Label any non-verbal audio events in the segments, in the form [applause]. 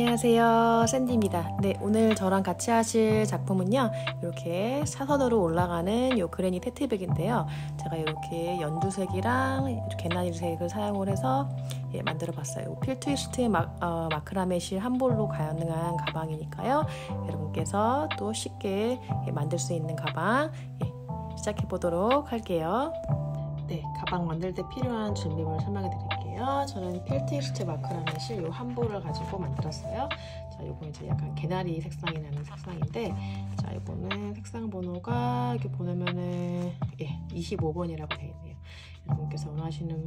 안녕하세요. 샌디입니다. 네 오늘 저랑 같이 하실 작품은요 이렇게 사선으로 올라가는 요 그레니 테트백인데요. 제가 이렇게 연두색이랑 개나리색을 사용을 해서 예, 만들어 봤어요 필 트위스트 마, 어, 마크라메 실 한 볼로 가능한 가방이니까요. 여러분께서 또 쉽게 예, 만들 수 있는 가방 예, 시작해 보도록 할게요. 네, 가방 만들 때 필요한 준비물 설명해 드릴게요. 저는 필트이스트 마크라는 실 요 한 볼을 가지고 만들었어요. 자, 요거 이제 약간 개나리 색상이 나는 색상인데, 자, 요거는 색상 번호가 이렇게 보내면은 예, 25번이라고 되어 있네요. 여러분께서 원하시는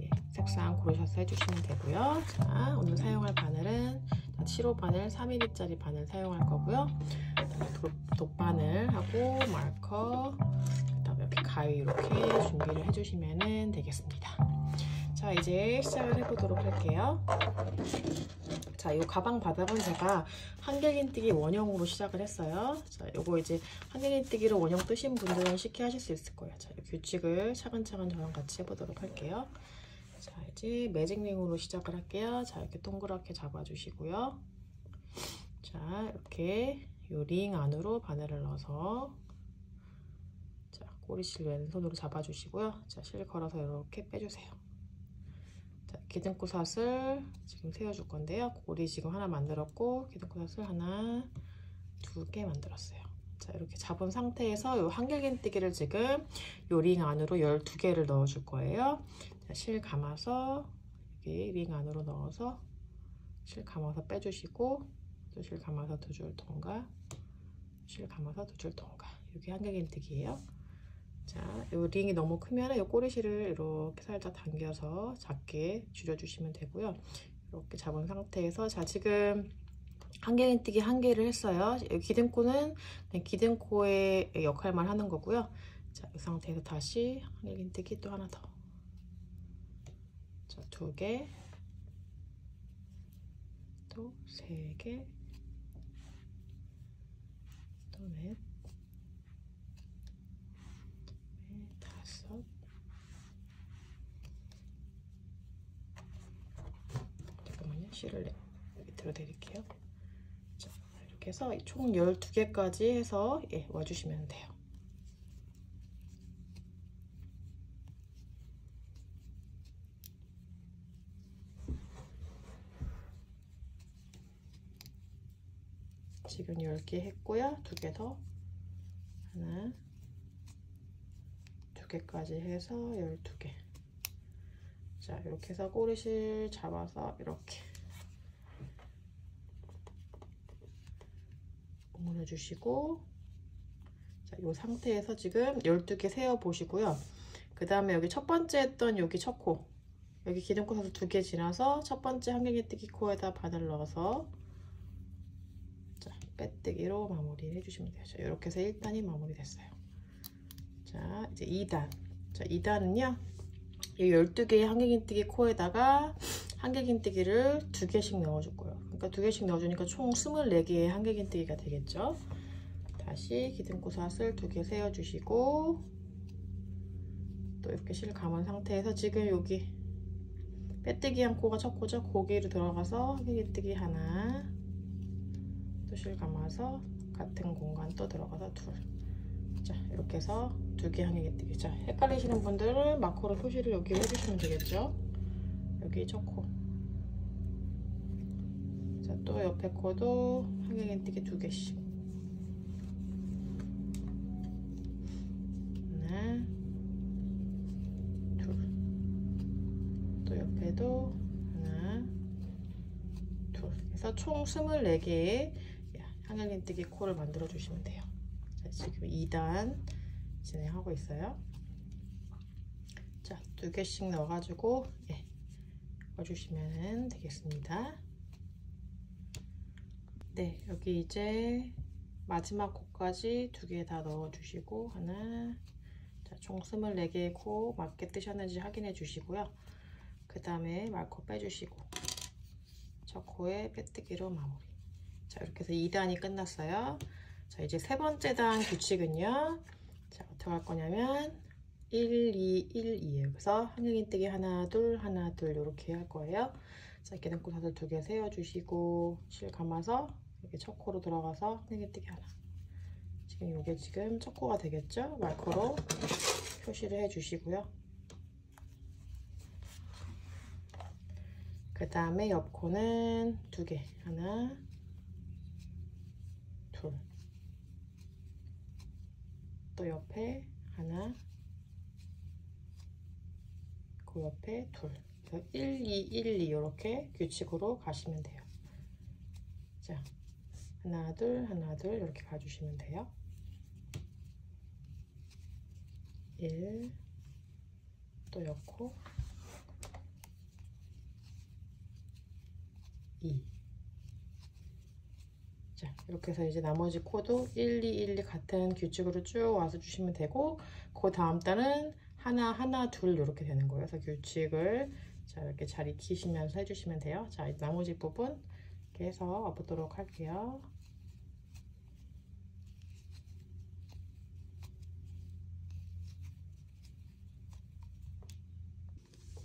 예, 색상 고르셔서 해주시면 되고요. 자, 오늘 사용할 바늘은 7호 바늘 3mm짜리 바늘 사용할 거고요. 독바늘 하고 마커 가위 이렇게 준비를 해주시면 되겠습니다. 자 이제 시작을 해보도록 할게요. 자, 이 가방 바닥은 제가 한길긴뜨기 원형으로 시작을 했어요. 자, 요거 이제 한길긴뜨기로 원형 뜨신 분들은 쉽게 하실 수 있을 거예요. 자, 규칙을 차근차근 저랑 같이 해보도록 할게요. 자, 이제 매직링으로 시작을 할게요. 자, 이렇게 동그랗게 잡아주시고요. 자, 이렇게 요 링 안으로 바늘을 넣어서 꼬리실 왼손으로 잡아주시고요. 자, 실 걸어서 이렇게 빼주세요. 자, 기둥코삿을 지금 세워줄 건데요. 꼬리 지금 하나 만들었고 기둥코삿을 하나, 두 개 만들었어요. 자, 이렇게 잡은 상태에서 이 한길긴뜨기를 지금 요 링 안으로 12개를 넣어줄 거예요. 자, 실 감아서 여기 링 안으로 넣어서 실 감아서 빼주시고 또 실 감아서 두 줄 통과 실 감아서 두 줄 통과 여기 한길긴뜨기예요. 자, 이 링이 너무 크면 이 꼬리실을 이렇게 살짝 당겨서 작게 줄여주시면 되고요. 이렇게 잡은 상태에서 자 지금 한 개인뜨기 한 개를 했어요. 기둥코는 기둥코의 역할만 하는 거고요. 자, 이 상태에서 다시 한 개인뜨기 또 하나 더. 자, 두 개. 또 세 개. 또 넷. 실을 밑으로 내릴게요. 자, 이렇게 해서 총 12개까지 해서 예, 와주시면 돼요. 지금 10개 했고요. 두 개 더. 하나, 두 개까지 해서 12개. 자, 이렇게 해서 꼬리실 잡아서 이렇게 올려주시고 자, 이 상태에서 지금 12개 세어 보시고요. 그 다음에 여기 첫 번째 했던 여기 첫 코 여기 기둥코에서 두 개 지나서 첫 번째 한개기뜨기 코에다 바늘 넣어서 자, 빼뜨기로 마무리를 해주시면. 자, 이렇게 해서 1단이 마무리 됐어요. 자, 이제 2단. 자, 2단은요. 이 12개의 한개긴뜨기 코에다가 한개긴뜨기를 두 개씩 넣어줄 거예요. 그러니까 두 개씩 넣어주니까 총 24개의 한개긴뜨기가 되겠죠. 다시 기둥코삿을 두개 세워주시고 또 이렇게 실 감은 상태에서 지금 여기 빼뜨기 한 코가 첫 코죠. 고기로 들어가서 한개긴뜨기 하나 또 실 감아서 같은 공간 또 들어가서 둘 자, 이렇게 해서 두 개 한개긴뜨기 자, 헷갈리시는 분들은 마커로 표시를 여기 해주시면 되겠죠. 여기 첫 코. 자, 또 옆에 코도 한개긴뜨기 두 개씩. 하나, 둘. 또 옆에도 하나, 둘. 그래서 총 24개의 한개긴뜨기 코를 만들어 주시면 돼요. 자, 지금 2단 진행하고 있어요. 자, 두 개씩 넣어가지고 예, 넣어주시면 되겠습니다. 네, 여기 이제 마지막 코까지 두 개 다 넣어주시고 하나 자, 총 24개의 코 맞게 뜨셨는지 확인해 주시고요. 그 다음에 말코 빼주시고 저 코에 빼뜨기로 마무리 자 이렇게 해서 2단이 끝났어요. 자 이제 세 번째 단 규칙은요. 자 어떻게 할 거냐면 1, 2, 1, 2에요. 그래서 한경인뜨기 하나, 둘, 하나, 둘 이렇게 할 거예요. 자, 기둥코사슬 두개 세워주시고 실 감아서 여기 첫 코로 들어가서 한개뜨기 하나. 지금 이게 지금 첫 코가 되겠죠? 마커로 표시를 해주시고요. 그 다음에 옆 코는 두 개. 하나, 둘. 또 옆에 하나, 그 옆에 둘. 1, 2, 1, 2 이렇게 규칙으로 가시면 돼요. 자, 하나, 둘, 하나, 둘 이렇게 가주시면 돼요. 1, 또 옆코 2. 자, 이렇게 해서 이제 나머지 코도 1, 2, 1, 2 같은 규칙으로 쭉 와서 주시면 되고 그 다음 단은 하나, 하나, 둘 이렇게 되는 거예요. 그래서 규칙을 자 이렇게 잘 익히시면서 해주시면 돼요. 자 나머지 부분 이렇게 해서 와보도록 할게요.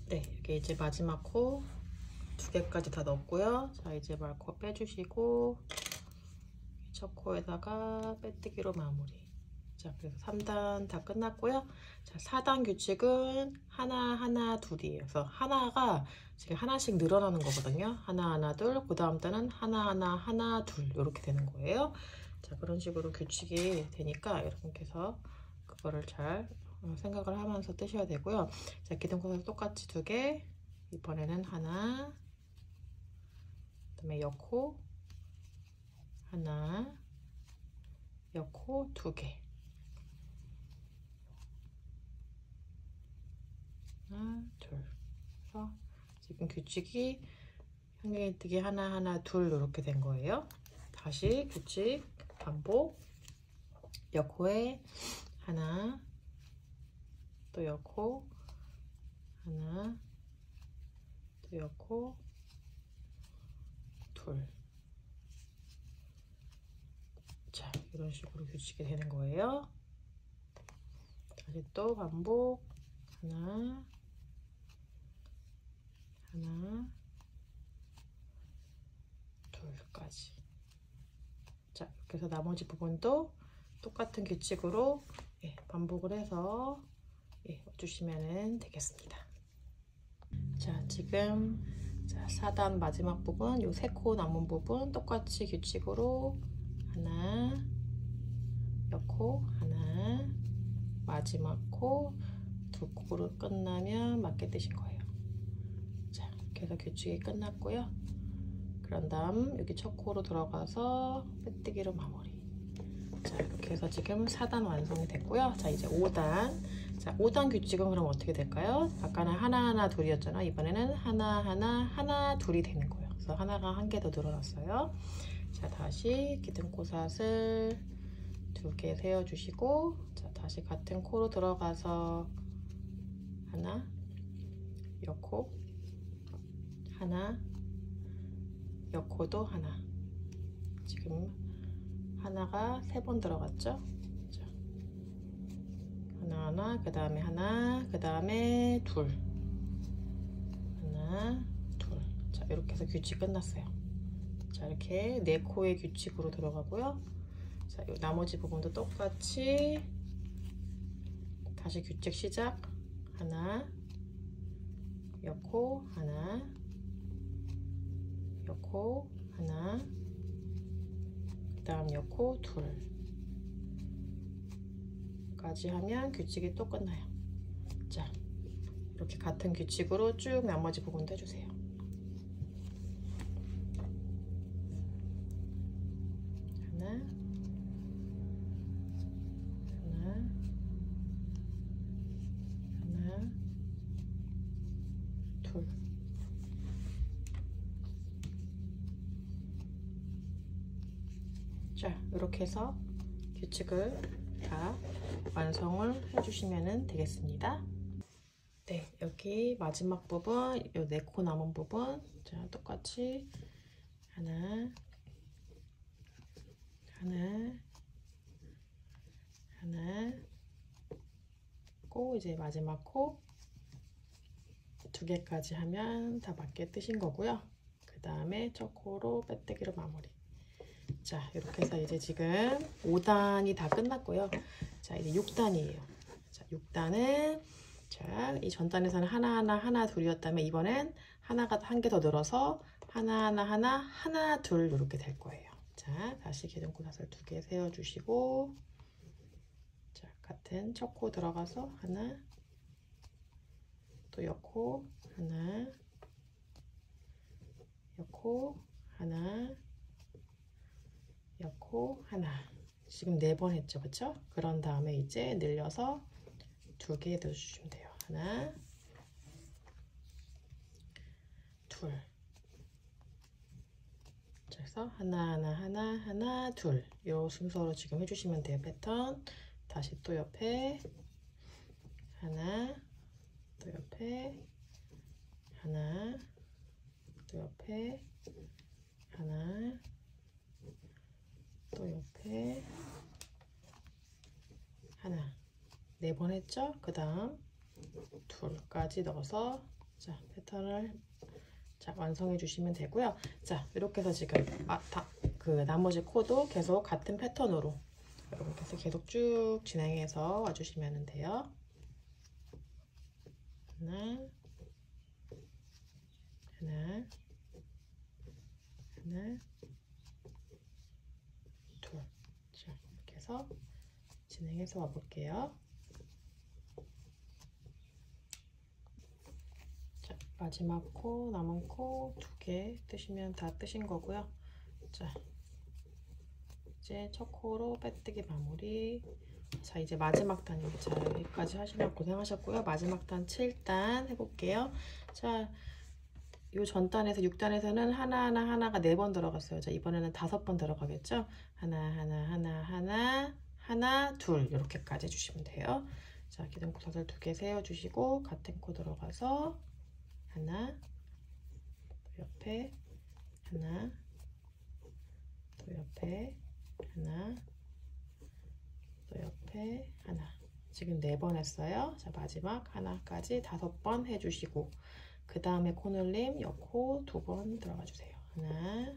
네, 이게 이제 마지막 코 두 개까지 다 넣었고요. 자 이제 말코 빼주시고 첫 코에다가 빼뜨기로 마무리. 자, 그래서 3단 다 끝났고요. 자, 4단 규칙은 하나, 하나, 둘이에요. 그래서 하나가 지금 하나씩 늘어나는 거거든요. 하나, 하나, 둘. 그 다음 단은 하나, 하나, 하나, 둘. 이렇게 되는 거예요. 자, 그런 식으로 규칙이 되니까 해서 그거를 잘 어, 생각을 하면서 뜨셔야 되고요. 자, 기둥코에서 똑같이 두 개. 이번에는 하나. 그 다음에 여코. 하나. 여코 두 개. 하나, 둘. 그래서 지금 규칙이 향경이뜨기 하나, 하나, 둘 이렇게 된 거예요. 다시 규칙 반복. 여코에 하나, 또 여코, 하나, 또 여코, 둘. 자, 이런 식으로 규칙이 되는 거예요. 다시 또 반복. 하나, 하나, 둘까지. 자, 이렇게 해서 나머지 부분도 똑같은 규칙으로 예, 반복을 해서 예, 주시면 되겠습니다. 자, 지금 자, 4단 마지막 부분, 요세코 남은 부분 똑같이 규칙으로 하나, 옆코 하나, 마지막 코 두 코로 끝나면 맞게 뜨신 거예요. 자, 이렇게 해서 규칙이 끝났고요. 그런 다음 여기 첫 코로 들어가서 빼뜨기로 마무리. 자, 이렇게 해서 지금 4단 완성이 됐고요. 자, 이제 5단. 자, 5단 규칙은 그럼 어떻게 될까요? 아까는 하나하나 둘이었잖아. 이번에는 하나하나 하나 둘이 되는 거예요. 그래서 하나가 한 개 더 늘어났어요. 자, 다시 기둥코사슬 두 개 세워주시고 자, 다시 같은 코로 들어가서 하나 여코 하나 여코도 하나. 지금 하나가 세 번 들어갔죠? 자, 하나 하나 그 다음에 하나 그 다음에 둘. 하나 둘 자 이렇게 해서 규칙 끝났어요 자 이렇게 네 코의 규칙으로 들어가고요. 자 나머지 부분도 똑같이 다시 규칙 시작. 하나 여코 하나 여코 하나 그 다음 여코 둘 까지 하면 규칙이 또 끝나요. 자 이렇게 같은 규칙으로 쭉 나머지 부분도 해주세요 하나 하나 하나 둘 자, 이렇게 해서 규칙을 다 완성을 해주시면 되겠습니다. 네, 여기 마지막 부분, 이네코 남은 부분, 자, 똑같이 하나, 하나, 하나, 코, 이제 마지막 코 두 개까지 하면 다 맞게 뜨신 거고요. 다음에 초코로 빼뜨기로 마무리. 자, 이렇게 해서 이제 지금 5단이 다 끝났고요. 자, 이제 6단이에요. 자, 6단은 자, 이 전단에서는 하나하나 하나 둘이었다면 이번엔 하나가 한 개 더 늘어서 하나하나 하나 하나 둘 이렇게 될 거예요. 자, 다시 기둥코 사슬 두 개 세워 주시고 자, 같은 첫 코 들어가서 하나 또 옆코 하나 옆코 하나 옆코 하나. 지금 네 번 했죠 그쵸? 그런 다음에 이제 늘려서 두 개 넣어주시면 돼요. 하나 둘 그래서 하나 하나 하나 하나 둘. 이 순서로 지금 해주시면 돼요 패턴. 다시 또 옆에 하나 또 옆에 하나 또 옆에 하나 또 옆에 하나. 네 번 했죠? 그 다음 둘까지 넣어서 자 패턴을 자 완성해 주시면 되고요. 자 이렇게 해서 지금 아, 다, 그 나머지 코도 계속 같은 패턴으로 여러분께서 계속 쭉 진행해서 와주시면 돼요. 하나 하나 하나 둘. 자, 이렇게 해서 진행해서 와볼게요 자, 마지막 코 남은 코 두 개 뜨시면 다 뜨신 거고요. 자 이제 첫 코로 빼뜨기 마무리. 자 이제 마지막 단입니다 자 여기까지 하시면 고생하셨고요. 마지막 단 7단 해볼게요. 자 요 전단에서 6단에서는 하나하나 하나가 4번 들어갔어요. 자 이번에는 5번 들어가겠죠? 하나 하나 하나 하나 하나 둘 이렇게까지 해주시면 돼요. 자 기둥코 사슬 두 개 세워주시고 같은 코 들어가서 하나 또 옆에 하나 또 옆에 하나 또 옆에 하나. 지금 네 번 했어요. 자 마지막 하나까지 다섯 번 해주시고 그 다음에 코늘림 옆코 두 번 들어가 주세요. 하나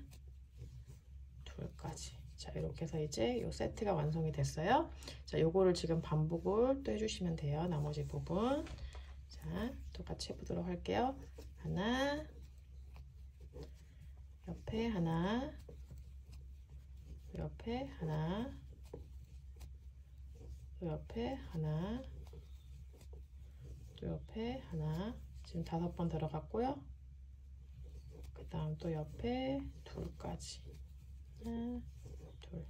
둘까지. 자 이렇게 해서 이제 요 세트가 완성이 됐어요. 자 요거를 지금 반복을 또 해주시면 돼요. 나머지 부분. 자 똑같이 해보도록 할게요. 하나. 옆에 하나. 옆에 하나. 또 옆에 하나. 또 옆에 하나. 지금 다섯 번 들어갔고요. 그 다음 또 옆에 둘까지. 하나 둘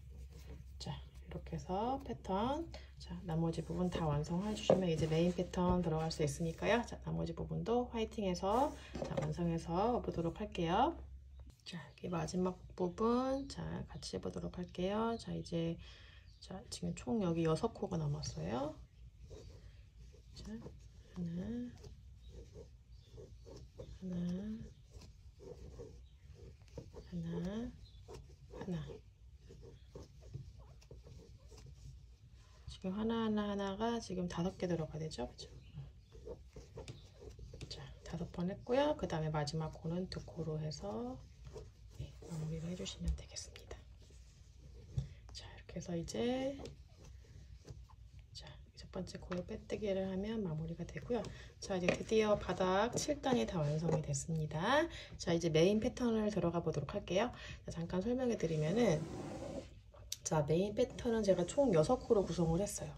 자 이렇게 해서 패턴 자 나머지 부분 다 완성해 주시면 이제 메인 패턴 들어갈 수 있으니까요. 자 나머지 부분도 화이팅해서 자 완성해서 보도록 할게요. 자 여기 마지막 부분. 자 같이 해보도록 할게요. 자 이제 자 지금 총 여기 여섯 코가 남았어요. 자 하나 하나 하나 지금 하나하나 하나가 지금 다섯 개 들어가야 되죠 그죠 자 다섯 번 했고요 그 다음에 마지막 코는 두 코로 해서 네, 마무리를 해주시면 되겠습니다 자 이렇게 해서 이제 자, 첫 번째 코에 빼뜨기를 하면 마무리가 되고요. 자, 이제 드디어 바닥 7단이 다 완성이 됐습니다. 자, 이제 메인 패턴을 들어가 보도록 할게요. 자, 잠깐 설명해 드리면은 자, 메인 패턴은 제가 총 6코로 구성을 했어요.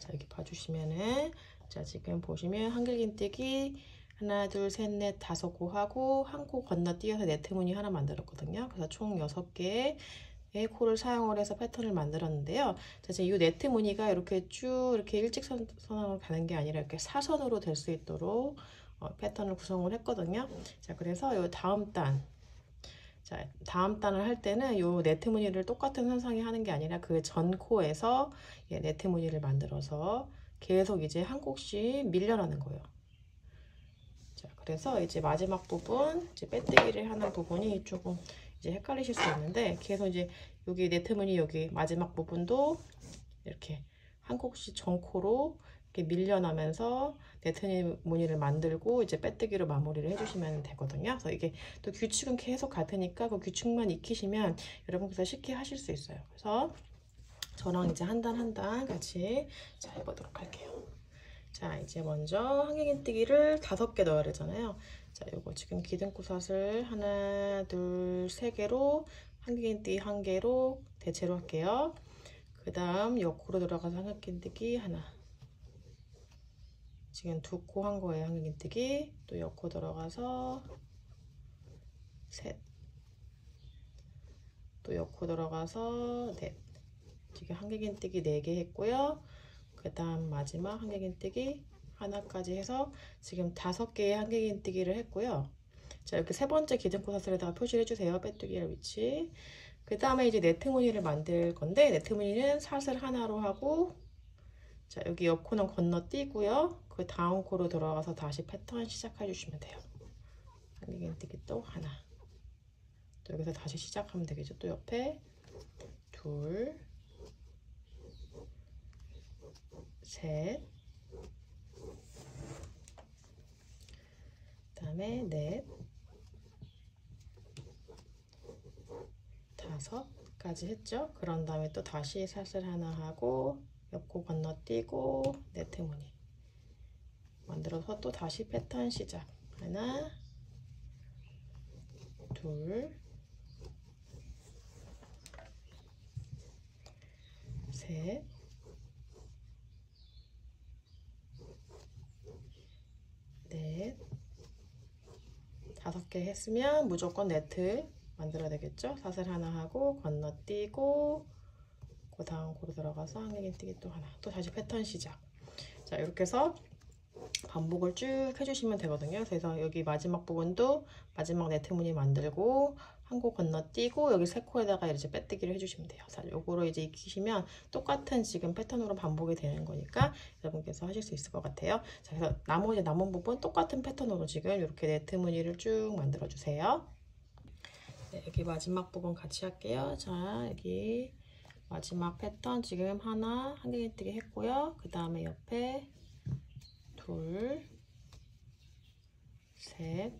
자, 여기 봐주시면은 자, 지금 보시면 한길긴뜨기 하나, 둘, 셋, 넷, 다섯 코 하고 한 코 건너뛰어서 네트 무늬 하나 만들었거든요. 그래서 총 6개의 코를 사용을 해서 패턴을 만들었는데요. 자, 이제 이 네트 무늬가 이렇게 쭉 이렇게 일직선으로 가는 게 아니라 이렇게 사선으로 될 수 있도록 어, 패턴을 구성을 했거든요. 자, 그래서 이 다음 단, 자, 다음 단을 할 때는 이 네트 무늬를 똑같은 선상에 하는 게 아니라 그 전 코에서 예, 네트 무늬를 만들어서 계속 이제 한 코씩 밀려나는 거예요. 자, 그래서 이제 마지막 부분, 이제 빼뜨기를 하는 부분이 조금 이제 헷갈리실 수 있는데 계속 이제 여기 네트 무늬 여기 마지막 부분도 이렇게 한 곡씩 전코로 밀려나면서 네트 무늬를 만들고 이제 빼뜨기로 마무리를 해주시면 되거든요. 그래서 이게 또 규칙은 계속 같으니까 그 규칙만 익히시면 여러분께서 쉽게 하실 수 있어요. 그래서 저랑 이제 한 단 한 단 같이 자 해보도록 할게요. 자 이제 먼저 한길긴뜨기를 다섯 개 넣어야 되잖아요. 자 요거 지금 기둥구섯을 하나 둘 세 개로 한길긴뜨기 한 개로 대체로 할게요. 그 다음 옆으로 들어가서 한길긴뜨기 하나 지금 두 코 한 거예요. 한길긴뜨기 또 옆으로 들어가서 셋 또 옆으로 들어가서 넷 지금 한길긴뜨기 4개 했고요. 그 다음 마지막 한길긴뜨기 하나까지 해서 지금 다섯 개의 한길긴뜨기를 했고요. 자 이렇게 세 번째 기둥코 사슬에다가 표시를 해주세요. 빼뜨기의 위치. 그 다음에 이제 네트 무늬를 만들 건데 네트 무늬는 사슬 하나로 하고 자 여기 옆 코는 건너뛰고요. 그 다음 코로 들어가서 다시 패턴 시작해 주시면 돼요. 한길긴뜨기 또 하나. 또 여기서 다시 시작하면 되겠죠. 또 옆에 둘, 셋, 그다음에 넷, 다섯까지 했죠. 그런 다음에 또 다시 사슬 하나 하고 옆코 건너뛰고 네트 무늬 만들어서 또 다시 패턴 시작. 하나, 둘, 셋, 넷, 다섯 개 했으면 무조건 네트 만들어야 되겠죠? 사슬 하나 하고 건너뛰고 그 다음 고로 들어가서 한길긴뜨기 또 하나 또 다시 패턴 시작 자 이렇게 해서 반복을 쭉 해주시면 되거든요. 그래서 여기 마지막 부분도 마지막 네트 무늬 만들고 한 코 건너뛰고 여기 세 코에다가 이제 빼뜨기를 해주시면 돼요. 자 요거로 이제 익히시면 똑같은 지금 패턴으로 반복이 되는 거니까 여러분께서 하실 수 있을 것 같아요. 자 그래서 나머지 남은 부분 똑같은 패턴으로 지금 이렇게 네트 무늬를 쭉 만들어 주세요. 네, 여기 마지막 부분 같이 할게요. 자 여기 마지막 패턴 지금 하나 한길뜨기 했고요. 그 다음에 옆에 둘, 셋,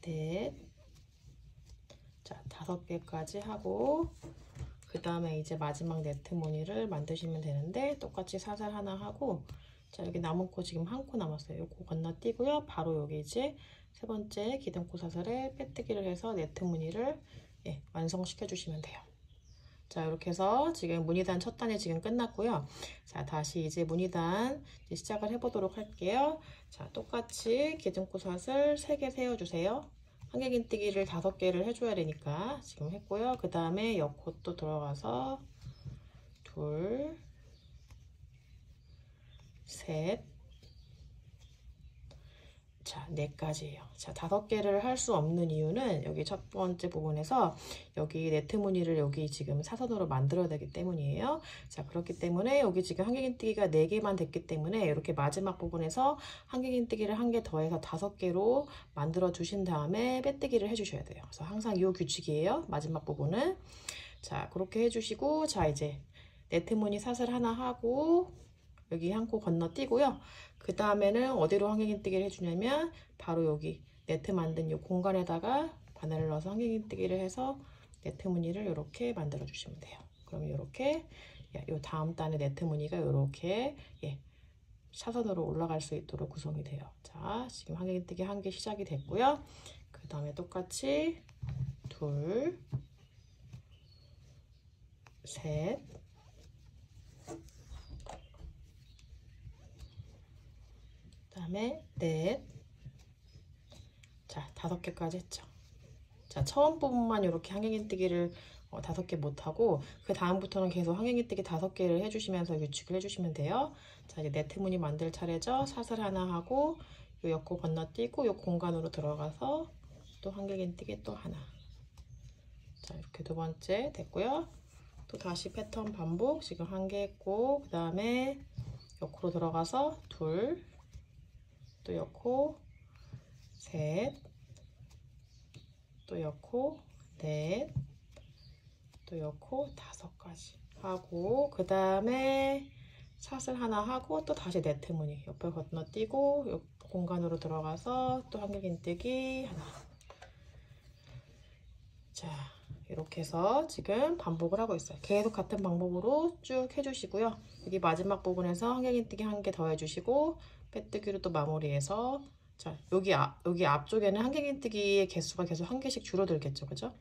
넷, 자 다섯 개까지 하고 그 다음에 이제 마지막 네트 무늬를 만드시면 되는데 똑같이 사슬 하나 하고 자 여기 남은 코 지금 한 코 남았어요. 코 건너뛰고요. 바로 여기 이제 세 번째 기둥코 사슬에 빼뜨기를 해서 네트 무늬를 예, 완성시켜 주시면 돼요. 자 이렇게 해서 지금 무늬단 첫 단이 지금 끝났고요. 자 다시 이제 무늬단 이제 시작을 해보도록 할게요. 자 똑같이 기둥코삿을 3개 세워주세요. 한길긴뜨기를 5개를 해줘야 되니까 지금 했고요. 그 다음에 옆코도 들어가서 둘, 셋, 자, 네가지예요. 자, 다섯 개를 할 수 없는 이유는 여기 첫 번째 부분에서 여기 네트 무늬를 여기 지금 사선으로 만들어야 되기 때문이에요. 자, 그렇기 때문에 여기 지금 한길긴뜨기가 네 개만 됐기 때문에 이렇게 마지막 부분에서 한길긴뜨기를 한 개 더해서 다섯 개로 만들어 주신 다음에 빼뜨기를 해주셔야 돼요. 그래서 항상 이 규칙이에요. 마지막 부분은. 자, 그렇게 해주시고, 자, 이제 네트 무늬 사슬 하나 하고 여기 한 코 건너뛰고요. 그 다음에는 어디로 한길긴뜨기를 해주냐면 바로 여기 네트 만든 이 공간에다가 바늘을 넣어서 한길긴뜨기를 해서 네트 무늬를 이렇게 만들어 주시면 돼요. 그럼 이렇게 이 다음 단의 네트 무늬가 이렇게 예, 사선으로 올라갈 수 있도록 구성이 돼요. 자, 지금 한길긴뜨기 한 개 시작이 됐고요. 그 다음에 똑같이 둘, 셋, 다음에 넷. 자, 다섯 개까지 했죠. 자, 처음 부분만 이렇게 한길긴뜨기를 어, 다섯 개 못하고 그 다음부터는 계속 한길긴뜨기 다섯 개를 해주시면서 유축을 해주시면 돼요. 자, 이제 네트 무늬 만들 차례죠. 사슬 하나 하고 요 옆고 건너뛰고 요 공간으로 들어가서 또 한길긴뜨기 또 하나. 자, 이렇게 두 번째 됐고요. 또 다시 패턴 반복. 지금 한 개 했고 그 다음에 옆으로 들어가서 둘, 또 넣고 셋, 또 넣고 넷, 또 넣고 다섯 가지 하고 그 다음에 사슬 하나 하고 또 다시 네트 무늬 옆에 건너뛰고 옆 공간으로 들어가서 또 한길긴뜨기 하나. 자 이렇게 해서 지금 반복을 하고 있어요. 계속 같은 방법으로 쭉 해주시고요. 여기 마지막 부분에서 한길긴뜨기 한 개 더 해주시고 빼뜨기로 또 마무리해서 자 여기 앞 여기 앞쪽에는 한길긴뜨기의 개수가 계속 한 개씩 줄어들겠죠. 그죠?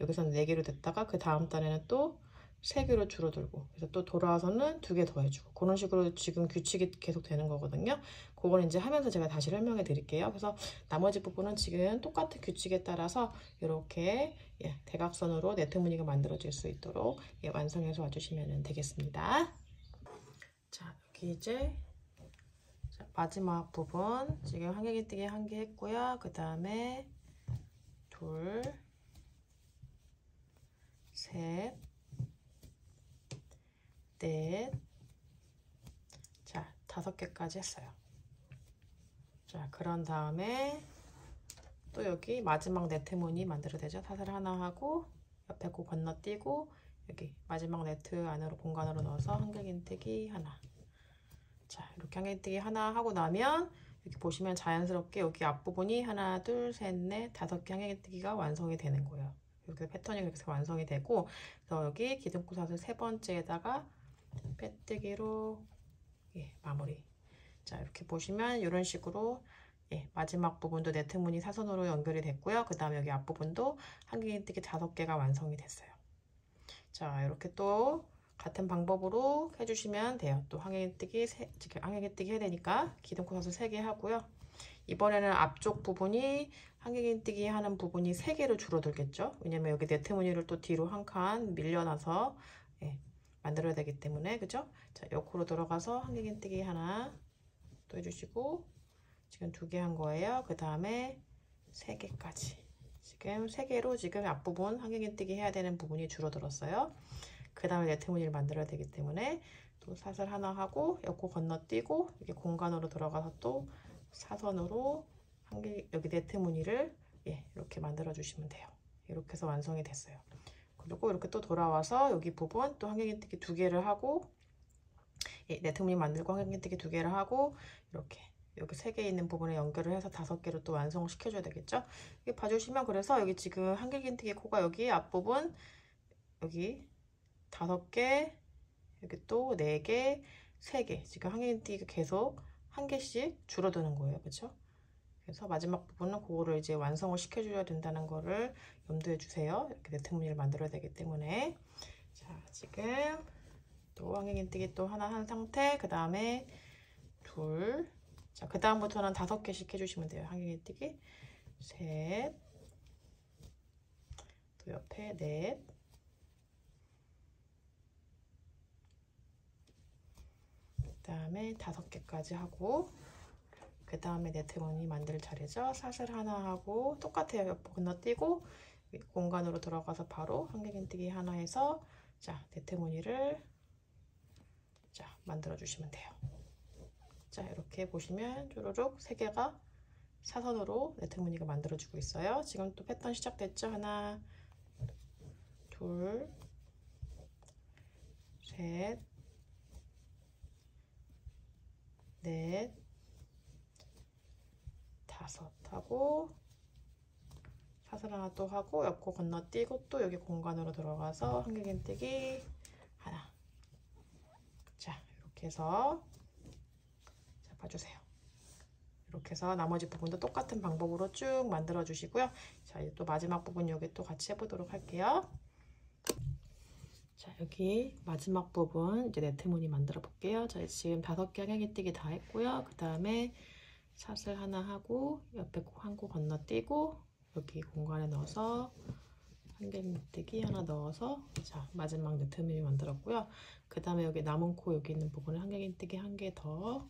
여기서는 4개로 됐다가 그 다음 단에는 또 3개로 줄어들고 그래서 또 돌아와서는 2개 더 해주고 그런 식으로 지금 규칙이 계속 되는 거거든요. 그걸 이제 하면서 제가 다시 설명해 드릴게요. 그래서 나머지 부분은 지금 똑같은 규칙에 따라서 이렇게 예, 대각선으로 네트 무늬가 만들어질 수 있도록 예, 완성해서 와주시면 되겠습니다. 자 여기 이제 자, 마지막 부분 지금 한 개기 뜨기 한 개 했고요 그 다음에 둘 셋, 넷, 자, 다섯 개까지 했어요. 자, 그런 다음에 또 여기 마지막 네트 무늬 만들어야되죠. 사슬 하나 하고 옆에 코 건너뛰고 여기 마지막 네트 안으로 공간으로 넣어서 한길긴뜨기 하나 자 이렇게 한길긴뜨기 하나 하고 나면 여기 보시면 자연스럽게 여기 앞부분이 하나 둘 셋 넷 다섯 개 한길긴뜨기가 완성이 되는 거예요. 이렇게 패턴이 이렇게 완성이 되고 그래서 여기 기둥코 사슬 세 번째에다가 빼뜨기로 예, 마무리. 자 이렇게 보시면 이런 식으로 예, 마지막 부분도 네트 무늬 사선으로 연결이 됐고요. 그 다음에 여기 앞부분도 한길뜨기 다섯 개가 완성이 됐어요. 자 이렇게 또 같은 방법으로 해주시면 돼요 또 지금 한길뜨기 해야 되니까 기둥구사슬 3개 하고요 이번에는 앞쪽 부분이 한길긴뜨기 하는 부분이 3개로 줄어들겠죠. 왜냐면 여기 네트 무늬를 또 뒤로 한 칸 밀려나서 예, 만들어야 되기 때문에 그죠? 자, 옆으로 들어가서 한길긴뜨기 하나 또 해주시고 지금 두 개 한 거예요. 그 다음에 3개까지 지금 3개로 지금 앞부분 한길긴뜨기 해야 되는 부분이 줄어들었어요. 그 다음에 네트 무늬를 만들어야 되기 때문에 또 사슬 하나 하고 옆고 건너뛰고 이게 공간으로 들어가서 또 사선으로 한 개 여기 네트 무늬를 예, 이렇게 만들어 주시면 돼요. 이렇게 해서 완성이 됐어요. 그리고 이렇게 또 돌아와서 여기 부분 또 한길긴뜨기 두 개를 하고 예, 네트 무늬 만들고 한길긴뜨기 두 개를 하고 이렇게 여기 세 개 있는 부분에 연결을 해서 다섯 개로 또 완성을 시켜줘야 되겠죠. 여기 봐주시면 그래서 여기 지금 한길긴뜨기 코가 여기 앞부분 여기 다섯 개 여기 또 네 개, 세 개 지금 한길긴뜨기가 계속 한 개씩 줄어드는 거예요. 그렇죠? 그래서 마지막 부분은 그거를 이제 완성을 시켜줘야 된다는 거를 염두에 주세요. 이렇게 네트 무늬를 만들어야 되기 때문에 자 지금 또 황행긴뜨기 또 하나 한 상태 그 다음에 둘 자 그 다음부터는 다섯 개씩 해주시면 돼요. 황행긴뜨기 셋또 옆에 넷 다음에 다섯 개까지 하고 그 다음에 네트무늬 만들 차례죠. 사슬 하나 하고 똑같아요. 옆 건너뛰고 공간으로 들어가서 바로 한길긴뜨기 하나 해서 자 네트무늬를 자 만들어 주시면 돼요. 자 이렇게 보시면 쭈루룩 세 개가 사선으로 네트무늬가 만들어지고 있어요. 지금 또 패턴 시작됐죠? 하나, 둘, 셋, 넷, 다섯 하고 사슬 하나 또 하고 옆코 건너뛰고 또 여기 공간으로 들어가서 한길긴뜨기 하나. 자 이렇게 해서 자 봐주세요. 이렇게 해서 나머지 부분도 똑같은 방법으로 쭉 만들어 주시고요. 자 이제 또 마지막 부분 여기 또 같이 해보도록 할게요 자 여기 마지막 부분 이제 네트 무늬 만들어 볼게요. 자 지금 다섯 개 향해뜨기 다 했고요. 그 다음에 샷을 하나 하고 옆에 한 코 건너뛰고 여기 공간에 넣어서 한개뜨기 하나 넣어서 자 마지막 네트 무늬 만들었고요. 그 다음에 여기 남은 코 여기 있는 부분에 한개뜨기 한 개 더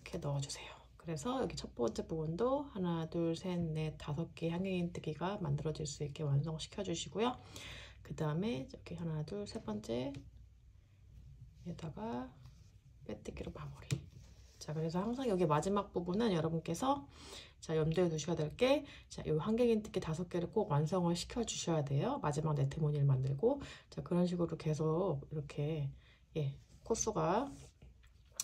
이렇게 넣어주세요. 그래서 여기 첫 번째 부분도 하나 둘 셋 넷 다섯 개 한개뜨기가 만들어질 수 있게 완성시켜 주시고요. 그 다음에 이렇게 하나 둘 세 번째 에다가 빼뜨기로 마무리. 자 그래서 항상 여기 마지막 부분은 여러분께서 자 염두에 두셔야 될 게 자이 한길긴 뜨기 다섯 개를 꼭 완성을 시켜 주셔야 돼요. 마지막 네트 무늬를 만들고. 자 그런 식으로 계속 이렇게 예 코스가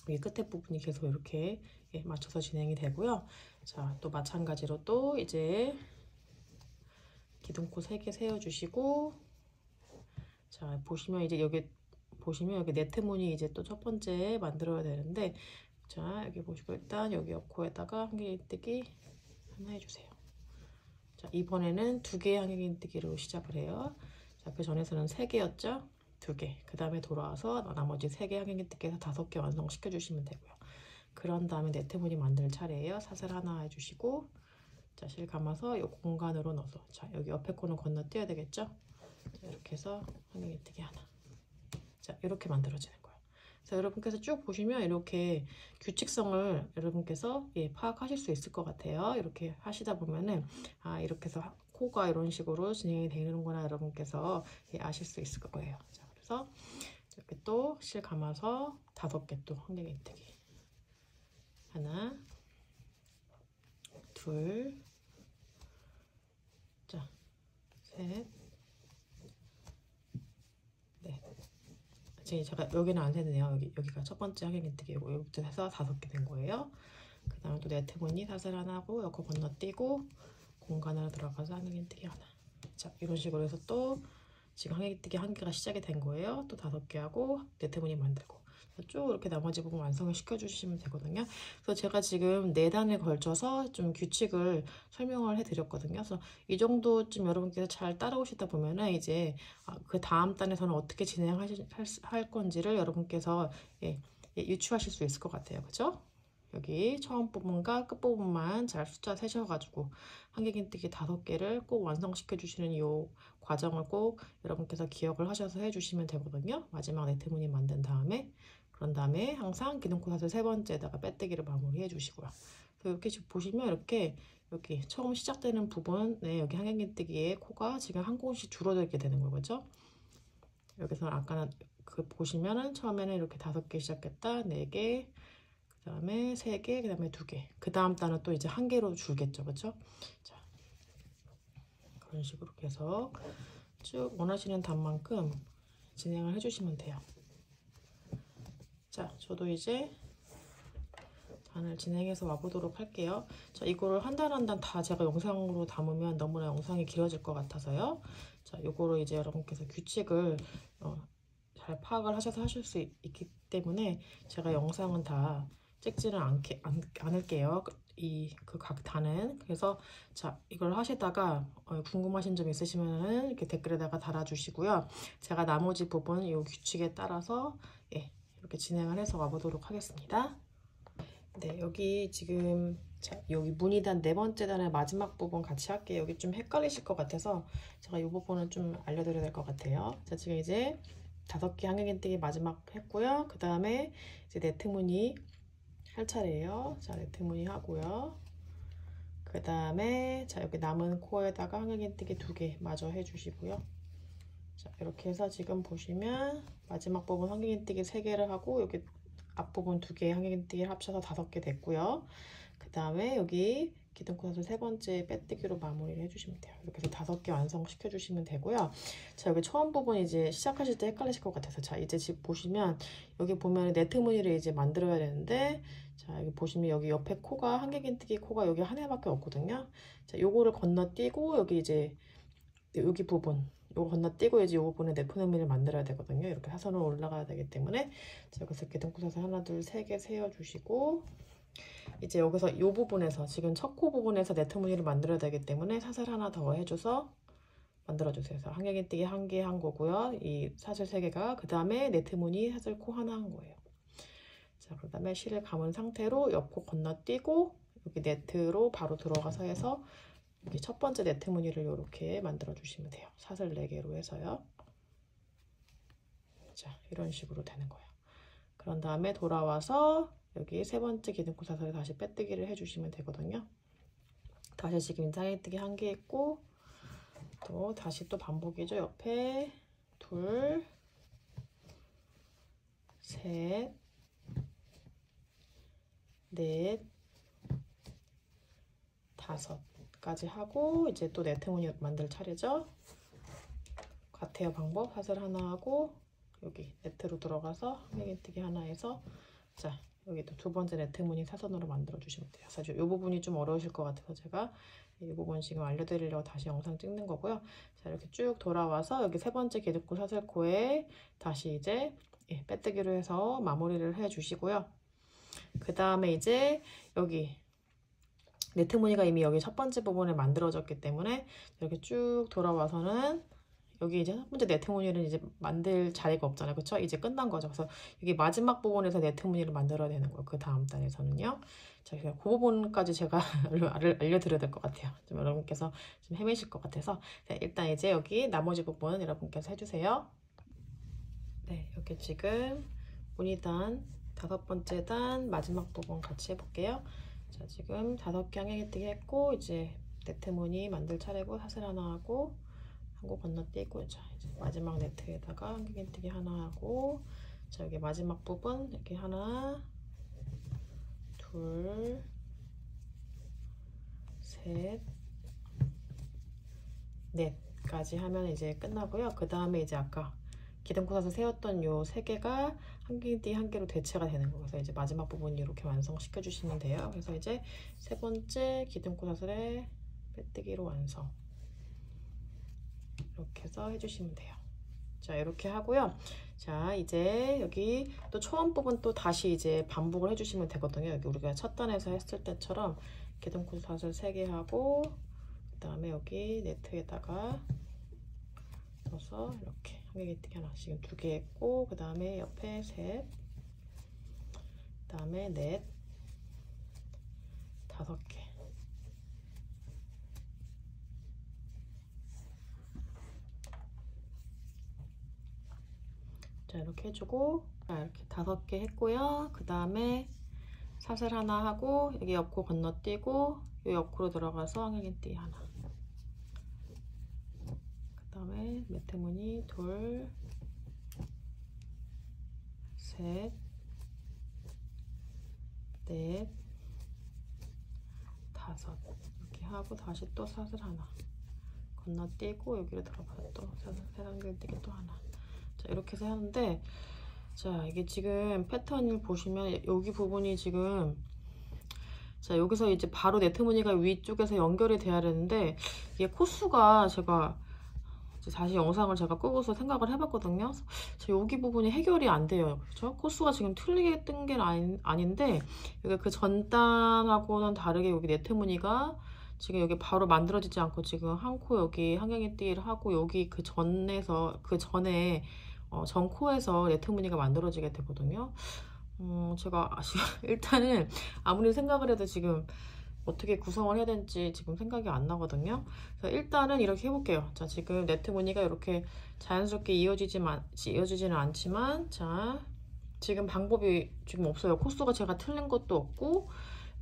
이 끝에 부분이 계속 이렇게 예, 맞춰서 진행이 되고요. 자, 또 마찬가지로 또 이제 기둥코 3개 세워주시고 자, 보시면 이제 여기 보시면 여기 네트 무늬 이제 또 첫 번째 만들어야 되는데 자, 여기 보시고 일단 여기 옆코에다가 한길뜨기 하나 해주세요. 자, 이번에는 두 개의 한길뜨기로 시작을 해요. 자, 그 전에서는 세 개였죠? 두 개. 그 다음에 돌아와서 나머지 세 개 한길뜨기에서 다섯 개 완성시켜 주시면 되고요. 그런 다음에 네트 무늬 만들 차례예요. 사슬 하나 해주시고 자, 실 감아서 이 공간으로 넣어서 자, 여기 옆에 코는 건너뛰어야 되겠죠? 자, 이렇게 해서 한길뜨기 하나. 자, 이렇게 만들어지는 거예요. 그래서 여러분께서 쭉 보시면 이렇게 규칙성을 여러분께서 예, 파악하실 수 있을 것 같아요. 이렇게 하시다 보면은 아 이렇게 해서 코가 이런 식으로 진행이 되는구나 여러분께서 예, 아실 수 있을 거예요. 자, 그래서 이렇게 또 실 감아서 다섯 개 또 한길뜨기 하나 둘 자, 셋, 넷. 지금 제가 여기는 안 세네요. 여기 여기가 첫 번째 한길긴뜨기고 여기부터 해서 다섯 개 된 거예요. 그 다음에 또 네트 무늬 사슬 하나 하고 여기 건너뛰고 공간으로 들어가서 한길긴뜨기 하나. 자 이런 식으로 해서 또 지금 한길긴뜨기 한 개가 시작이 된 거예요. 또 다섯 개 하고 네트 무늬 만들고 쭉 이렇게 나머지 부분 완성을 시켜주시면 되거든요. 그래서 제가 지금 네 단에 걸쳐서 좀 규칙을 설명을 해드렸거든요. 그래서 이 정도쯤 여러분께서 잘 따라오시다 보면은 이제 아, 그 다음 단에서는 어떻게 진행할 건지를 여러분께서 예, 예, 유추하실 수 있을 것 같아요. 그죠? 여기 처음 부분과 끝 부분만 잘 숫자 세셔가지고 한개긴뜨기 다섯 개를 꼭 완성시켜 주시는 이 과정을 꼭 여러분께서 기억을 하셔서 해주시면 되거든요. 마지막 네트 무늬 만든 다음에 그런 다음에 항상 기둥코 사슬 세 번째에다가 빼뜨기를 마무리해 주시고요. 이렇게 보시면 이렇게 여기 처음 시작되는 부분, 네, 여기 항행긴뜨기에 코가 지금 한 곳이 줄어들게 되는 거죠. 여기서 아까 그 보시면은 처음에는 이렇게 다섯 개 시작했다, 네 개, 그 다음에 세 개, 그 다음에 두 개. 그 다음 단은 또 이제 한 개로 줄겠죠, 그렇죠? 자, 그런 식으로 계속 쭉 원하시는 단만큼 진행을 해주시면 돼요. 자, 저도 이제 단을 진행해서 와보도록 할게요. 자, 이거를 한 단 한 단 다 제가 영상으로 담으면 너무나 영상이 길어질 것 같아서요. 자, 요거를 이제 여러분께서 규칙을 어, 잘 파악을 하셔서 하실 수 있, 기 때문에 제가 영상은 다 찍지는 않게, 않, 않을게요. 이 그 각 단은 그래서 자 이걸 하시다가 어, 궁금하신 점 있으시면 이렇게 댓글에다가 달아주시고요. 제가 나머지 부분 이 규칙에 따라서 예, 이렇게 진행을 해서 와보도록 하겠습니다. 네, 여기 지금 자, 여기 무늬단 네 번째 단의 마지막 부분 같이 할게요. 여기 좀 헷갈리실 것 같아서 제가 이 부분은 좀 알려드려야 될 것 같아요. 자, 지금 이제 다섯 개 한길긴뜨기 마지막 했고요. 그 다음에 이제 네트 무늬 할 차례예요. 자, 네트 무늬 하고요. 그 다음에 자 여기 남은 코에다가 한길긴뜨기 두 개 마저 해주시고요. 자 이렇게 해서 지금 보시면 마지막 부분 한길긴뜨기 3개를 하고 여기 앞부분 2개 한길긴뜨기를 합쳐서 5개 됐고요. 그 다음에 여기 기둥코사슬 세 번째 빼뜨기로 마무리를 해주시면 돼요. 이렇게 해서 다섯 개 완성시켜 주시면 되고요. 자 여기 처음 부분 이제 시작하실 때 헷갈리실 것 같아서 자 이제 지금 보시면 여기 보면 네트 무늬를 이제 만들어야 되는데 자 여기 보시면 여기 옆에 코가 한길긴뜨기 코가 여기 한 해밖에 없거든요. 자 요거를 건너뛰고 여기 이제 여기 부분 요거 건너뛰고 이제 요 부분에 네트 무늬를 만들어야 되거든요. 이렇게 사선으로 올라가야 되기 때문에 자, 여기서 기둥코 사선 하나, 둘, 세 개 세워주시고 이제 여기서 이 부분에서 지금 첫 코 부분에서 네트 무늬를 만들어야 되기 때문에 사슬 하나 더 해줘서 만들어주세요. 그래서 한길긴뜨기 한 개 한 거고요. 이 사슬 세 개가 그 다음에 네트 무늬 사슬 코 하나 한 거예요. 자, 그 다음에 실을 감은 상태로 옆코 건너뛰고 여기 네트로 바로 들어가서 해서 여기 첫 번째 네트 무늬를 이렇게 만들어 주시면 돼요. 사슬 4개로 해서요. 자, 이런 식으로 되는 거예요. 그런 다음에 돌아와서 여기 세 번째 기둥코 사슬에 다시 빼뜨기를 해주시면 되거든요. 다시 지금 인상에뜨기 한 개 있고 또 다시 또 반복이죠. 옆에 둘, 셋, 넷, 다섯 까지 하고 이제 또 네트 무늬 만들 차례죠. 같아요 방법 사슬 하나 하고 여기 네트로 들어가서 한길긴뜨기 하나 해서 자 여기 또 두 번째 네트 무늬 사선으로 만들어 주시면 돼요. 사실 이 부분이 좀 어려우실 것 같아서 제가 이 부분 지금 알려드리려고 다시 영상 찍는 거고요. 자 이렇게 쭉 돌아와서 여기 세 번째 기둥코 사슬코에 다시 이제 예, 빼뜨기로 해서 마무리를 해 주시고요. 그 다음에 이제 여기 네트 무늬가 이미 여기 첫 번째 부분에 만들어졌기 때문에 이렇게 쭉 돌아와서는 여기 이제 첫 번째 네트 무늬는 이제 만들 자리가 없잖아요. 그렇죠? 이제 끝난 거죠. 그래서 여기 마지막 부분에서 네트 무늬를 만들어야 되는 거예요. 그 다음 단에서는요. 자, 그 부분까지 제가 [laughs] 알려드려야 될 것 같아요. 좀 여러분께서 좀 헤매실 것 같아서 네, 일단 이제 여기 나머지 부분은 여러분께서 해주세요. 네, 여기 지금 무늬단 다섯 번째 단 마지막 부분 같이 해볼게요. 자, 지금 다섯 개 항해뜨기 했고 이제 네트 무늬 만들 차례고 사슬 하나 하고 한고 건너뛰고 자 이제 마지막 네트에다가 한길뜨기 하나 하고 자 여기 마지막 부분 이렇게 하나 둘 셋 넷까지 하면 이제 끝나고요. 그 다음에 이제 아까 기둥코사서 세웠던 요 세 개가 한 개 뒤 한 개로 대체가 되는 거 그래서 이제 마지막 부분 이렇게 완성시켜 주시면 돼요 그래서 이제 세 번째 기둥코 사슬의 빼뜨기로 완성 이렇게 해서 해주시면 돼요. 자 이렇게 하고요. 자 이제 여기 또 초원 부분 또 다시 이제 반복을 해주시면 되거든요. 여기 우리가 첫 단에서 했을 때처럼 기둥코 사슬 3개 하고 그 다음에 여기 네트에다가 넣어서 이렇게 한개개뜨기 하나 지금 두 개 했고 그 다음에 옆에 셋 그 다음에 넷 다섯 개. 자 이렇게 해주고 자 이렇게 다섯 개 했고요. 그 다음에 사슬 하나 하고 여기 옆코 건너뛰고 이 옆코로 들어가서 항해긴띠 하나. 그 다음에 매트무늬 둘 셋, 넷, 다섯. 이렇게 하고 다시 또 사슬 하나. 건너뛰고 여기로 들어가서 또 세상 길뛰기 또 하나. 자 이렇게 해서 하는데 자 이게 지금 패턴을 보시면 여기 부분이 지금 자 여기서 이제 바로 네트 무늬가 위쪽에서 연결이 돼야 되는데 이게 코수가 제가 다시 영상을 제가 끄고서 생각을 해봤거든요. 자, 여기 부분이 해결이 안 돼요. 그렇죠? 코수가 지금 틀리게 뜬게 아닌, 아닌데 여기 그 전단하고는 다르게 여기 네트 무늬가 지금 여기 바로 만들어지지 않고 지금 한 코 여기 한길긴뜨기를 하고 여기 그 전에서 그 전에 어, 전코에서 네트 무늬가 만들어지게 되거든요. 음, 제가 아시 [laughs] 일단은 아무리 생각을 해도 지금 어떻게 구성을 해야 될지 지금 생각이 안 나거든요. 그래서 일단은 이렇게 해볼게요. 자, 지금 네트 무늬가 이렇게 자연스럽게 이어지지만, 이어지지는 않지만, 자, 지금 방법이 지금 없어요. 코스가 제가 틀린 것도 없고,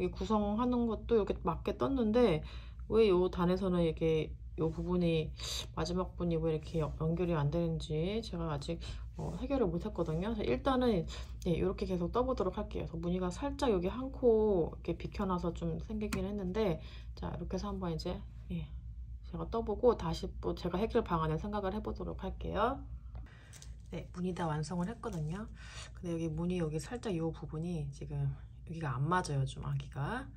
이 구성하는 것도 이렇게 맞게 떴는데, 왜이 단에서는 이게 이 부분이 마지막 분이 왜 이렇게 연결이 안 되는지 제가 아직 어, 해결을 못 했거든요. 일단은 네, 이렇게 계속 떠보도록 할게요. 무늬가 살짝 여기 한 코 이렇게 비켜나서 좀 생기긴 했는데 자 이렇게 해서 한번 이제 예, 제가 떠보고 다시 또 제가 해결 방안을 생각을 해보도록 할게요. 네, 무늬 다 완성을 했거든요. 근데 여기 무늬 여기 살짝 이 부분이 지금 여기가 안 맞아요, 좀 아기가.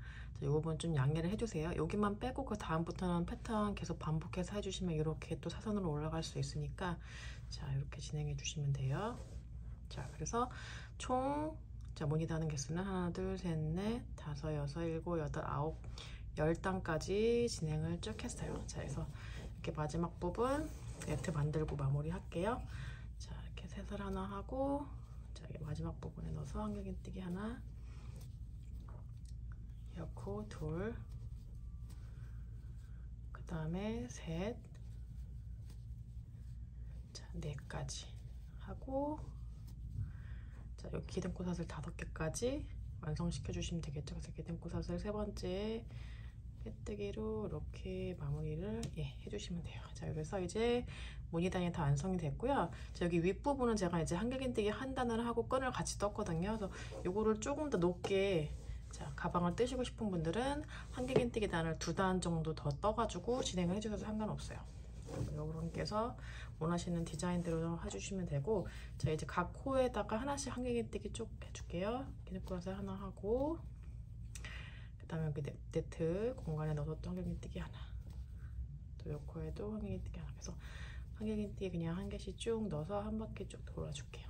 이 부분 좀 양해를 해주세요. 여기만 빼고 그 다음부터는 패턴 계속 반복해서 해주시면 이렇게 또 사선으로 올라갈 수 있으니까 자 이렇게 진행해 주시면 돼요. 자 그래서 총 자, 모니다는 개수는 하나, 둘, 셋, 넷, 다섯, 여섯, 일곱, 여덟, 아홉, 열 단까지 진행을 쭉 했어요. 자, 그래서 이렇게 마지막 부분 네트 만들고 마무리 할게요. 자, 이렇게 셋을 하나 하고 자, 마지막 부분에 넣어서 한경긴뜨기 하나 넣고 둘, 그 다음에 셋, 자, 네까지 하고 자, 여기 기둥코사슬 다섯 개까지 완성시켜 주시면 되겠죠. 그래서 기둥코사슬 세 번째 빼뜨기로 이렇게 마무리를 예, 해주시면 돼요. 자, 그래서 이제 무늬단이 다 완성이 됐고요. 자, 여기 윗부분은 제가 이제 한길긴뜨기 한 단을 하고 끈을 같이 떴거든요. 그래서 이거를 조금 더 높게 자, 가방을 뜨시고 싶은 분들은 한길긴뜨기 단을 두 단 정도 더 떠가지고 진행을 해주셔도 상관없어요. 여러분께서 원하시는 디자인대로 해주시면 되고 자 이제 각 코에다가 하나씩 한길긴뜨기 쭉 해줄게요. 기둥코에서 하나 하고 그 다음에 여기 네- 네트 공간에 넣어서 또 한길긴뜨기 하나. 또 요 코에도 한길긴뜨기 하나. 그래서 한길긴뜨기 그냥 한 개씩 쭉 넣어서 한 바퀴 쭉 돌아줄게요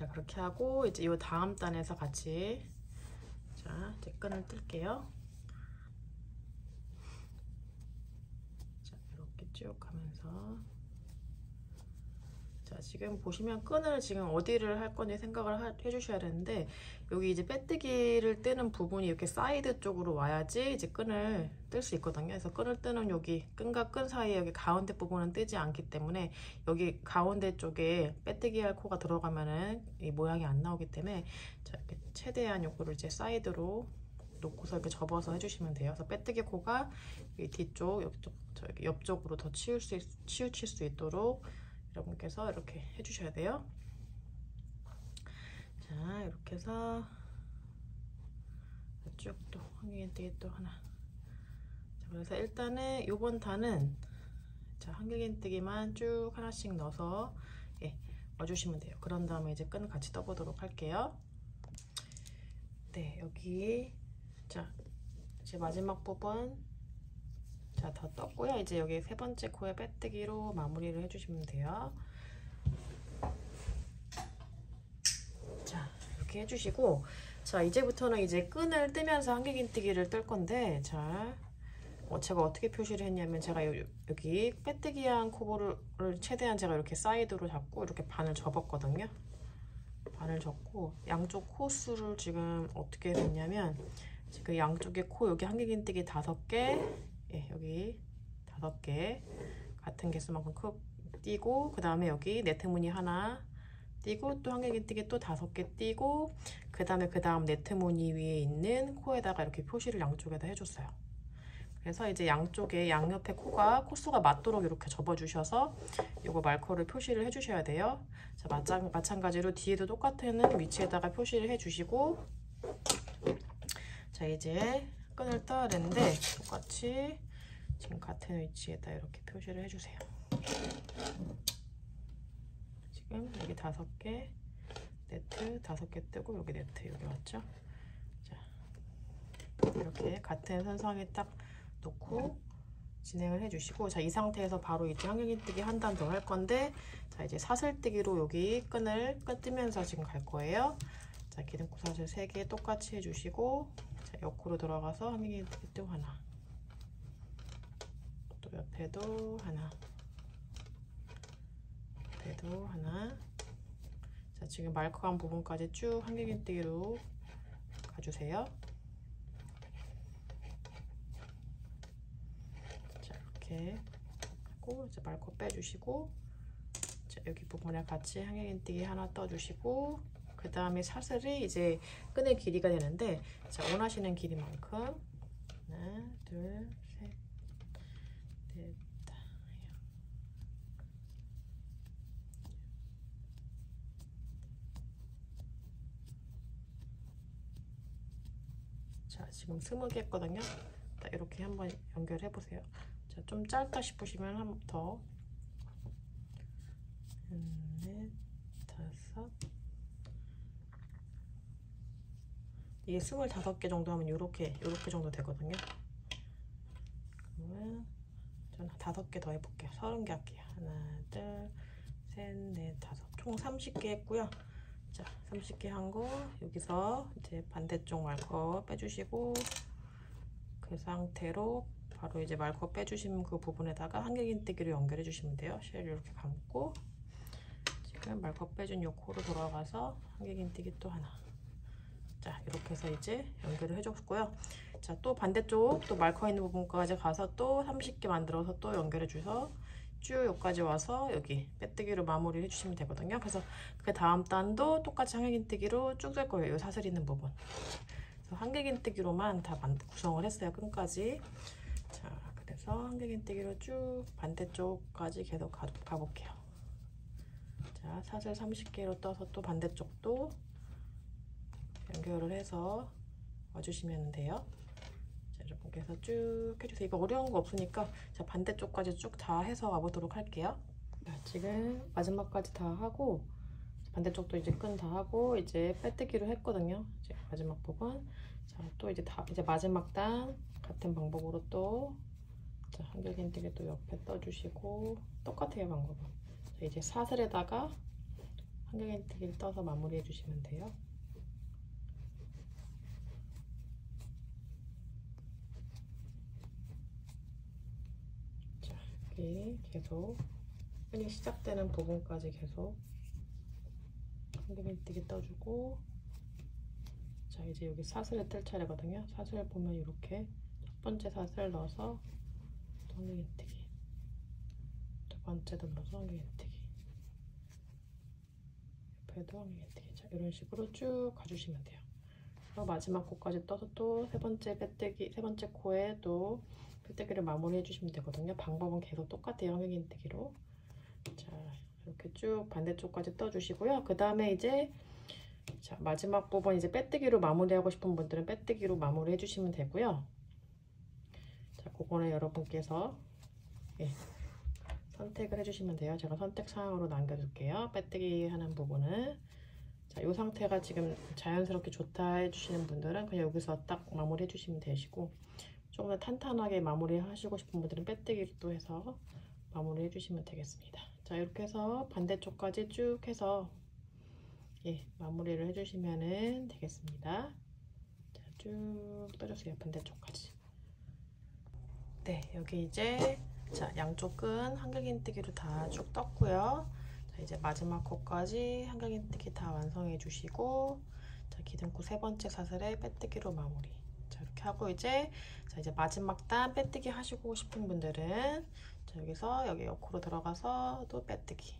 자 그렇게 하고 이제 이 다음 단에서 같이 자 이제 끈을 뜰게요. 자 이렇게 쭉 하면서. 자 지금 보시면 끈을 지금 어디를 할 건지 생각을 하- 해주셔야 되는데 여기 이제 빼뜨기를 뜨는 부분이 이렇게 사이드 쪽으로 와야지 이제 끈을 뜰 수 있거든요 그래서 끈을 뜨는 여기 끈과 끈 사이에 여기 가운데 부분은 뜨지 않기 때문에 여기 가운데 쪽에 빼뜨기 할 코가 들어가면은 이 모양이 안 나오기 때문에 자 이렇게 최대한 요거를 이제 사이드로 놓고서 이렇게 접어서 해주시면 돼요. 그래서 빼뜨기 코가 이 뒤쪽, 옆쪽, 저기 옆쪽으로 더 치울 수 있, 치우칠 수 있도록 여러분께서 이렇게 해주셔야 돼요. 자 이렇게 해서 쭉또 한길긴뜨기 또 하나. 자 그래서 일단은 요번 단은 자 한길긴뜨기만 쭉 하나씩 넣어서 예, 넣어주시면 돼요. 그런 다음에 이제 끈 같이 떠보도록 할게요. 네 여기 자 이제 마지막 부분 자다 떴고요. 이제 여기 세 번째 코에 빼뜨기로 마무리를 해주시면 돼요. 자 이렇게 해주시고 자 이제부터는 이제 끈을 뜨면서 한길긴뜨기를 뜰 건데 자 어, 제가 어떻게 표시를 했냐면 제가 요, 여기 빼뜨기한 코를 최대한 제가 이렇게 사이드로 잡고 이렇게 반을 접었거든요. 반을 접고 양쪽 코수를 지금 어떻게 했냐면 지금 양쪽에 코 여기 한길긴뜨기 다섯 개, 예, 여기 다섯 개 같은 개수만큼 코 띄고 그 다음에 여기 네트 무늬 하나 띄고 또 한길긴뜨기 또 다섯 개 띄고 그 다음에 그 다음 네트 무늬 위에 있는 코에다가 이렇게 표시를 양쪽에다 해줬어요. 그래서 이제 양쪽에 양옆에 코가 코수가 맞도록 이렇게 접어주셔서 요거 말커를 표시를 해주셔야 돼요. 자 마찬, 마찬가지로 뒤에도 똑같은 위치에다가 표시를 해주시고 자 이제 끈을 떠야 되는데 똑같이 지금 같은 위치에다 이렇게 표시를 해주세요. 지금 여기 다섯 개 네트 다섯 개 뜨고 여기 네트 여기 왔죠? 자 이렇게 같은 선상에 딱 놓고 진행을 해주시고 자 이 상태에서 바로 이제 한길긴뜨기 한 단 더 할 건데 자 이제 사슬뜨기로 여기 끈을 끈 뜨면서 지금 갈 거예요. 자 기둥코 사슬 3개 똑같이 해주시고 자 옆으로 들어가서 한길긴뜨기 또 하나. 또 옆에도 하나. 옆에도 하나. 자 지금 말커한 부분까지 쭉 한길긴뜨기로 가주세요. 자 이렇게 하고 이제 말코 빼주시고 자 여기 부분에 같이 한길긴뜨기 하나 떠주시고 그 다음에 사슬이 이제 끈의 길이가 되는데 자 원하시는 길이만큼. 하나 둘셋넷 자 지금 스무 개 했거든요. 자, 이렇게 한번 연결해 보세요. 자, 좀 짧다 싶으시면 한 번 더. 넷, 다섯. 이게 스물다섯 개 정도 하면 요렇게, 요렇게 정도 되거든요. 그러면 저는 다섯 개더 해볼게요. 서른 개 할게요. 하나, 둘, 셋, 넷, 다섯. 총 30개 했고요. 자, 30개 한 거 여기서 이제 반대쪽 말거 빼주시고 그 상태로 바로 이제 말코 빼주신 그 부분에다가 한길긴뜨기로 연결해 주시면 돼요. 쉘 이렇게 감고 지금 말코 빼준 요 코로 돌아가서 한길긴뜨기 또 하나 자 이렇게 해서 이제 연결을 해줬고요. 자 또 반대쪽 또 말커 있는 부분까지 가서 또 30개 만들어서 또 연결해 주셔서 쭉 여기까지 와서 여기 빼뜨기로 마무리를 해주시면 되거든요. 그래서 그 다음 단도 똑같이 한길긴뜨기로 쭉 될 거예요. 이 사슬 있는 부분. 한길긴뜨기로만 다 구성을 했어요. 끈까지. 자, 그래서 한길긴뜨기로 쭉 반대쪽까지 계속 가, 가볼게요. 자, 사슬 30개로 떠서 또 반대쪽도 연결을 해서 와주시면 돼요. 자, 여러분께서 쭉 해주세요. 이거 어려운 거 없으니까 자 반대쪽까지 쭉 다 해서 와보도록 할게요. 자, 지금 마지막까지 다 하고 반대쪽도 이제 끈 다 하고 이제 빼뜨기로 했거든요. 이제 마지막 부분. 자, 또 이제 다 이제 마지막 단 같은 방법으로 또 자, 한결긴뜨기 또 옆에 떠주시고 똑같아요 방법은. 자, 이제 사슬에다가 한결긴뜨기를 떠서 마무리해 주시면 돼요. 자, 이렇게 계속 끈이 시작되는 부분까지 계속 한결긴뜨기 떠주고 자 이제 여기 사슬을 뜰 차례거든요. 사슬 보면 이렇게 첫 번째 사슬 넣어서 한길긴뜨기 두 번째도 넣어서 한길긴뜨기 옆에도 한길긴뜨기 자 이런 식으로 쭉 가주시면 돼요. 마지막 코까지 떠서 또 세 번째 빼뜨기 세 번째 코에 또 빼뜨기를 마무리 해 주시면 되거든요. 방법은 계속 똑같아요. 한길긴뜨기로 자 이렇게 쭉 반대쪽까지 떠주시고요. 그 다음에 이제 자 마지막 부분 이제 빼뜨기로 마무리하고 싶은 분들은 빼뜨기로 마무리 해 주시면 되고요. 자 그거는 여러분께서 예, 선택을 해주시면 돼요. 제가 선택 사항으로 남겨둘게요. 빼뜨기 하는 부분은 자, 이 상태가 지금 자연스럽게 좋다 해주시는 분들은 그냥 여기서 딱 마무리 해 주시면 되시고 조금 더 탄탄하게 마무리 하시고 싶은 분들은 빼뜨기로 또 해서 마무리 해주시면 되겠습니다. 자 이렇게 해서 반대쪽까지 쭉 해서 예, 마무리를 해주시면 되겠습니다. 자, 쭉 떠주세요. 반대쪽까지. 네, 여기 이제 자 양쪽 끈 한길긴뜨기로 다 쭉 떴고요. 자, 이제 마지막 코까지 한길긴뜨기 다 완성해 주시고 자, 기둥코 세 번째 사슬에 빼뜨기로 마무리. 자, 이렇게 하고 이제 자, 이제 마지막 단 빼뜨기 하시고 싶은 분들은 자, 여기서 여기 옆으로 들어가서 또 빼뜨기.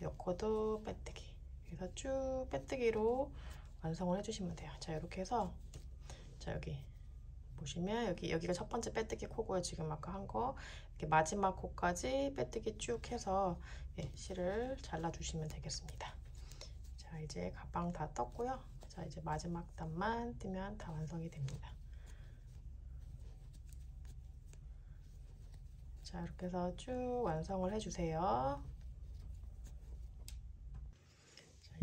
옆코도 빼뜨기. 그래서 쭉 빼뜨기로 완성을 해주시면 돼요. 자 이렇게 해서 자 여기 보시면 여기 여기가 첫 번째 빼뜨기 코고요. 지금 아까 한 거 이렇게 마지막 코까지 빼뜨기 쭉 해서 예, 실을 잘라주시면 되겠습니다. 자 이제 가방 다 떴고요. 자 이제 마지막 단만 뜨면 다 완성이 됩니다. 자 이렇게 해서 쭉 완성을 해주세요.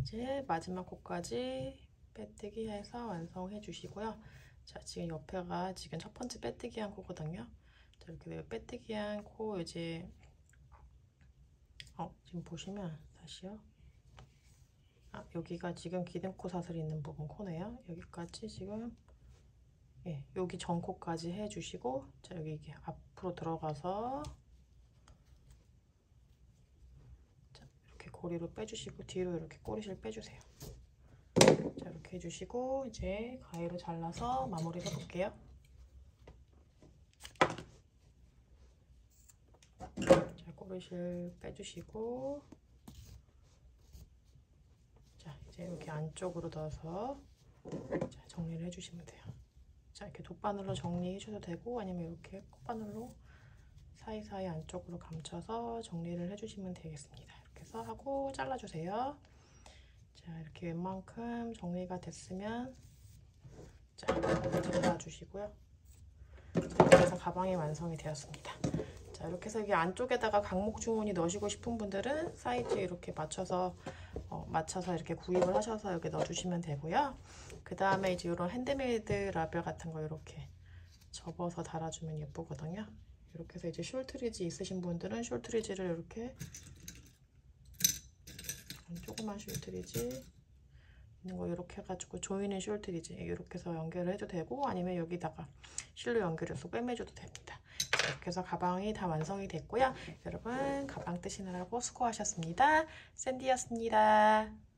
이제 마지막 코까지 빼뜨기 해서 완성해 주시고요. 자, 지금 옆에가 지금 첫 번째 빼뜨기 한 코거든요. 자, 이렇게 빼뜨기 한 코 이제 어, 지금 보시면 다시요. 아, 여기가 지금 기둥코 사슬 있는 부분 코네요. 여기까지 지금 예, 여기 전코까지 해주시고 자 여기 이게 앞으로 들어가서 고리로 빼주시고 뒤로 이렇게 꼬리실 빼주세요. 자 이렇게 해주시고 이제 가위로 잘라서 마무리 해볼게요. 자 꼬리실 빼주시고 자 이제 여기 안쪽으로 넣어서 자, 정리를 해주시면 돼요. 자 이렇게 돗바늘로 정리해줘도 되고 아니면 이렇게 콧바늘로 사이사이 안쪽으로 감춰서 정리를 해주시면 되겠습니다. 해서 하고 잘라주세요. 자 이렇게 웬만큼 정리가 됐으면 자 잘라주시고요. 이렇게 해서 가방이 완성이 되었습니다. 자 이렇게 해서 여기 안쪽에다가 광목 주머니 넣으시고 싶은 분들은 사이즈 이렇게 맞춰서 어, 맞춰서 이렇게 구입을 하셔서 여기 넣어주시면 되고요. 그 다음에 이제 이런 핸드메이드 라벨 같은 거 이렇게 접어서 달아주면 예쁘거든요. 이렇게 해서 이제 숄트리지 있으신 분들은 숄트리지를 이렇게 조그만 숄트리지 있는 거 이렇게 해가지고 조이는 숄트리지 이렇게 해서 연결을 해도 되고 아니면 여기다가 실로 연결해서 꿰매줘도 됩니다. 이렇게 해서 가방이 다 완성이 됐고요. 여러분 가방 뜨시느라고 수고하셨습니다. 샌디였습니다.